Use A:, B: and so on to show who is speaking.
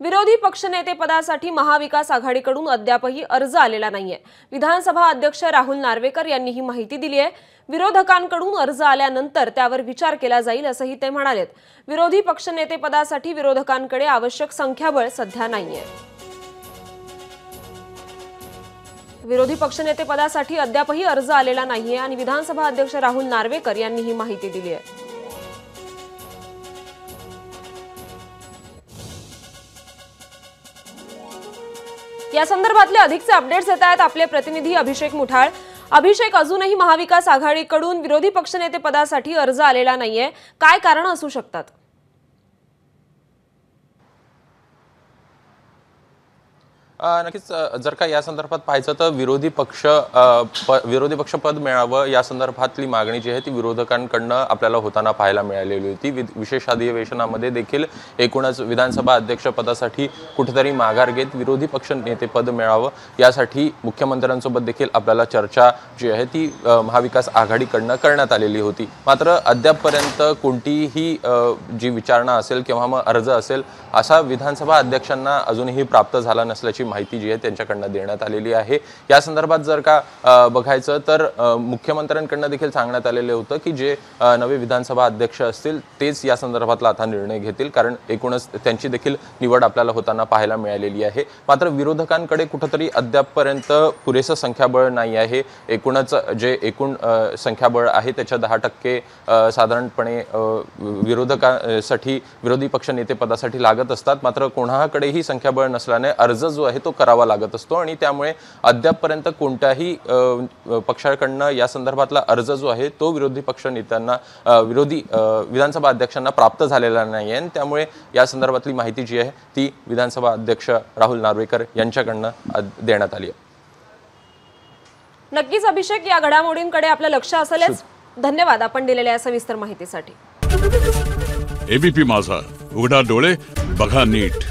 A: विरोधी पक्षनेते पदासाठी महाविकास आघाडीकडून अद्यापही अर्ज आलेला नाहीये. विधानसभा अध्यक्ष राहुल नार्वेकर यांनी ही माहिती दिली आहे. विरोधकांकडून अर्ज आल्यानंतर त्यावर विचार केला जाईल असंही ते म्हणालेत. विरोधी पक्षनेते पदासाठी विरोधकांकडे आवश्यक संख्याबळ सध्या नाहीये. विरोधी पक्षनेते पदासाठी अद्यापही अर्ज आलेला नाहीये आणि विधानसभा अध्यक्ष राहुल नार्वेकर यांनी ही माहिती दिली आहे. या संदर्भातले अधिकचे अपडेट्स येत आहेत. आपले प्रतिनिधी अभिषेक मुठाळ. अभिषेक अजूनही महाविकास आघाडीकडून विरोधी पक्षनेते पदासाठी अर्ज आलेला नाहीये. काय कारण असू शकतात?
B: नक्कीच जर का या संदर्भात पाहायचं तर विरोधी पक्ष प- विरोधी पक्ष पद मिळावं या संदर्भातली मागणी जी आहे ती विरोधकांकडनं आपल्याला होताना पाहायला मिळालेली होती. वि- विशेष अधिवेशनामध्ये देखील एकूणच विधानसभा अध्यक्षपदासाठी कुठेतरी माघार घेत विरोधी पक्ष नेतेपद मिळावं यासाठी मुख्यमंत्र्यांसोबत देखील आपल्याला चर्चा जी आहे ती महाविकास आघाडीकडनं करण्यात आलेली होती. मात्र अद्यापपर्यंत कोणतीही जी विचारणा असेल किंवा मग अर्ज असेल असा विधानसभा अध्यक्षांना अजूनही प्राप्त झाला नसल्याची माहिती जी आहे त्यांच्याकडनं देण्यात आलेली आहे. या संदर्भात जर का बघायचं तर मुख्यमंत्र्यांकडनं देखील सांगण्यात आलेलं होतं की जे नवे विधानसभा अध्यक्ष असतील तेच या संदर्भातला आता निर्णय घेतील. कारण एकूणच त्यांची देखील निवड आपल्याला होताना पाहायला मिळालेली आहे. मात्र विरोधकांकडे कुठंतरी अद्यापपर्यंत पुरेसं संख्याबळ नाही आहे. एकूणच जे एकूण संख्याबळ आहे त्याच्या दहा टक्के साधारणपणे विरोधकांसाठी विरोधी पक्ष नेतेपदासाठी लागत असतात. मात्र कोणाकडेही संख्याबळ नसल्याने अर्ज जो आहे तो करावा लागत असतो आणि त्यामुळे अद्यापपर्यंत कोणत्याही पक्षाकडनं या संदर्भातला अर्ज जो आहे तो विरोधी पक्ष नेत्यांना विरोधी विधानसभा अध्यक्षांना प्राप्त झालेला नाही आहे आणि त्यामुळे या संदर्भातली माहिती जी आहे ती विधानसभा अध्यक्ष राहुल नार्वेकर यांच्याकडनं देण्यात आली आहे.
A: नक्कीच अभिषेक या घडामोडींकडे आपलं लक्ष असेलच. धन्यवाद आपण दिलेल्या या सविस्तर माहितीसाठी.
C: एबीपी माझा. उघडा डोळे बघा नीट.